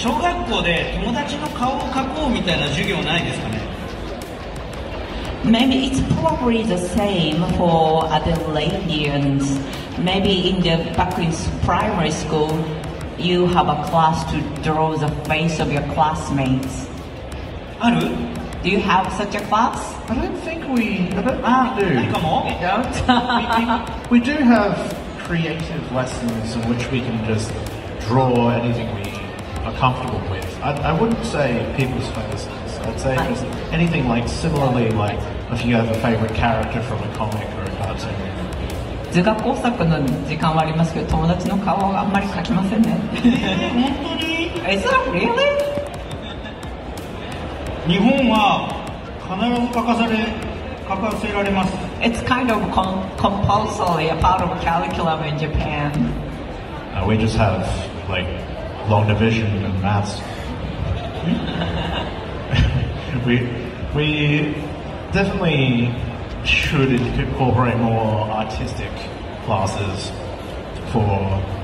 小学校で友達の顔を描こうみたいな授業ないですかね Maybe it's probably the same for Adelaideans. Maybe in the back in primary school, you have a class to draw the face of your classmates. ある Do you have such a class? I don't think we. I don't Ah, think we do. ないかも Yeah. we, we, we do have creative lessons in which we can just draw anything we are comfortable with. I, I wouldn't say people's faces. I'd say just anything like similarly like if you have a favorite character from a comic or a cartoon. 図画工作の時間はありますけど、友達の顔はあんまり描きませんね。本当に Is that really? 日本は必ず書かされ書かせられます It's kind of com- compulsory, a part of curriculum in Japan. Uh, we just have like long division and maths. we we definitely should incorporate more artistic classes for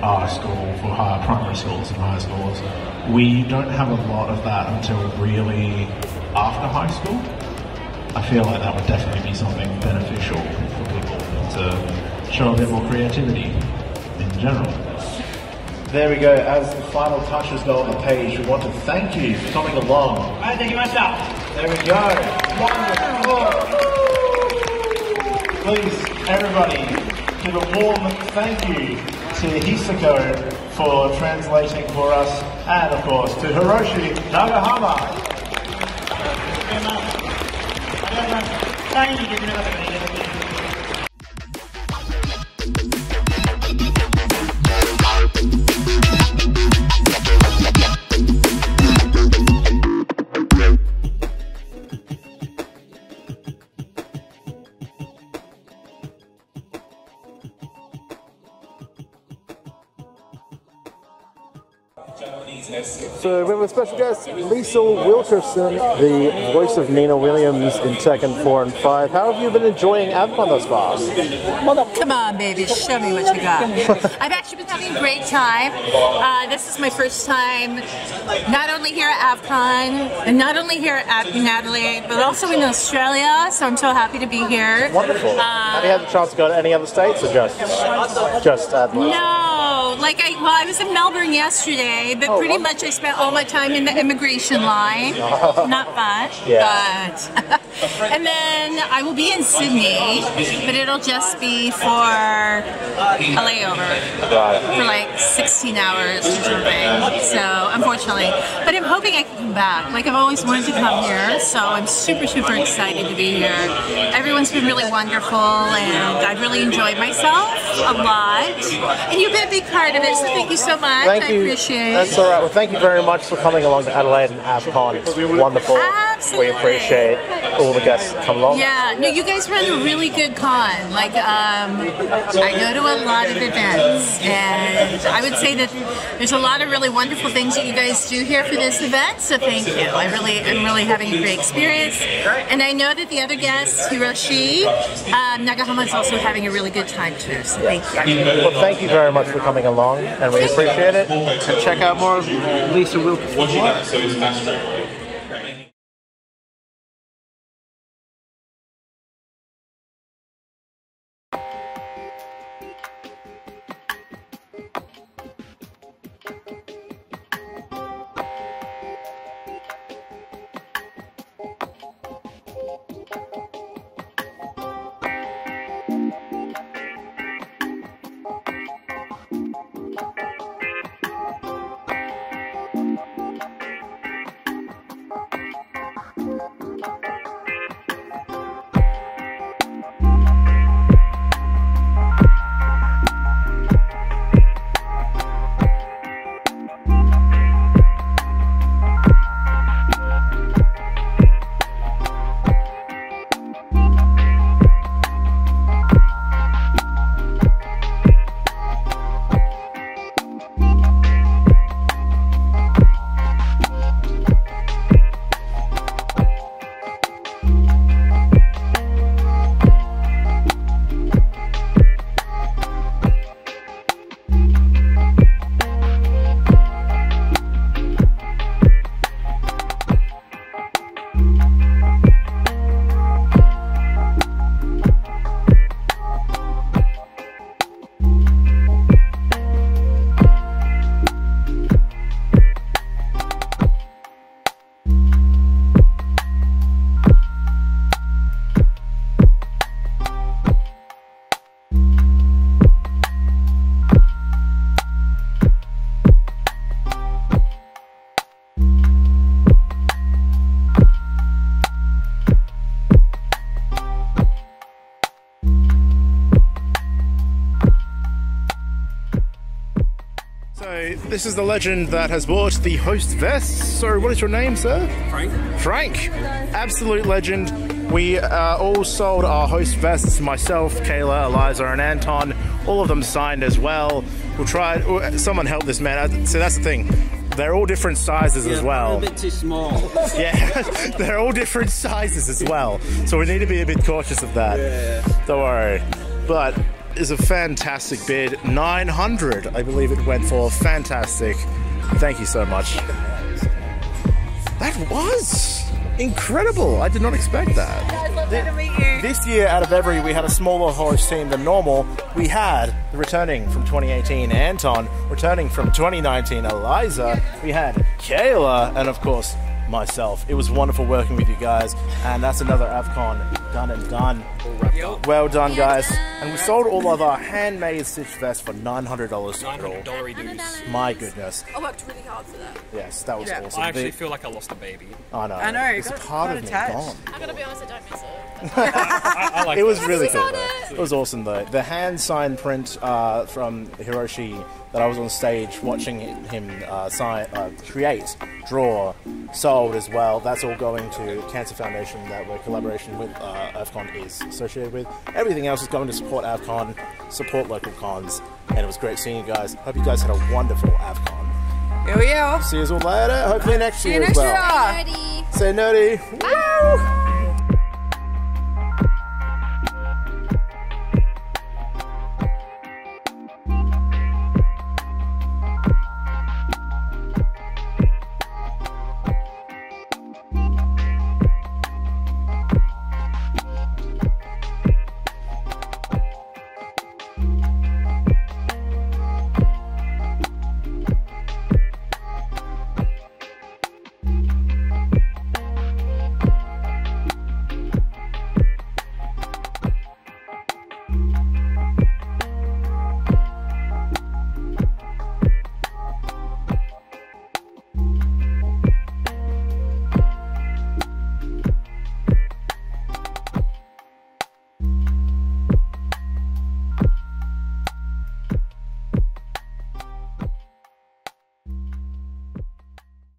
our school, for higher primary schools and high schools. We don't have a lot of that until really after high school. I feel like that would definitely be something beneficial for people to show a bit more creativity in general. There we go, as the final touches go on the page, we want to thank you for coming along. Thank you much. There we go. Wonderful. Please, everybody, give a warm thank you to Hisako for translating for us, and of course to Hiroshi Nagahama. Thank you. So we have a special guest, Lisle Wilkerson, the voice of Nina Williams in Tekken 4 and 5. How have you been enjoying AVCON thus far? Come on, baby, show me what you got. I've actually been having a great time. Uh, this is my first time, not only here at AvCon, and not only here at in Adelaide, but also in Australia. So I'm so happy to be here. Wonderful. have you had the chance to go to any other states or just just Adelaide? No, like I well, I was in Melbourne yesterday, but Oh, pretty much. I spent all my time in the immigration line. Not Yeah. but. and then I will be in Sydney, but it'll just be for a layover for like 16 hours or something. So unfortunately, but I'm hoping I can come back. Like I've always wanted to come here, so I'm super super excited to be here. Everyone's been really wonderful, and I've really enjoyed myself a lot. And you've been a big part of it, so thank you so much. Thank I you. appreciate. That's all right. Well, thank you very much for coming along to Adelaide and AvCon. It's wonderful. Absolutely. We appreciate all the guests come along. Yeah, no, you guys run a really good con. Like, um, I go to a lot of events, and I would say that there's a lot of really wonderful things that you guys do here for this event. So thank you. I really, I'm really having a great experience, and I know that the other guests, Hiroshi, um, Nagahama is also having a really good time too. So thank you. Well, thank you very much for coming along, and we appreciate it. And check out more of Lisle Wilkerson's this is the legend that has bought the host vest. So what is your name, sir? Frank? Frank. Absolute legend. We uh, all sold our host vests. Myself, Kayla, Eliza, and Anton. All of them signed as well. We'll try. Someone help this man. So that's the thing. They're all different sizes as well. A bit too small. Yeah, they're all different sizes as well. So we need to be a bit cautious of that. Don't worry. But it's a fantastic bid. 900, I believe it went for. Fantastic. Thank you so much. That was incredible. I did not expect that. This year, out of every, we had a smaller host team than normal. We had the returning from 2018 Anton, returning from 2019 Eliza. We had Kayla, and of course myself. It was wonderful working with you guys, and that's another AvCon done and done. Well done, guys. And we sold all of our handmade stitch vests for $900 total. Dollary dues. My goodness. I worked really hard for that. Yes, that was Yeah. awesome. I actually The- feel like I lost a baby. I know. I know, It's got- part got of me attached. gone. I gotta be honest, I don't miss it. I, I like It was that. really cool though. it. It was awesome though. The hand sign print uh, from Hiroshi that I was on stage watching him uh, sign, uh, create, draw, sold as well. That's all going to Cancer Foundation that we're collaboration with uh, AvCon is associated with. Everything else is going to support AvCon, support local cons, and it was great seeing you guys. Hope you guys had a wonderful AvCon. Here we are. See you all later. Hopefully next See year you as next well. year. Say nerdy. Woo!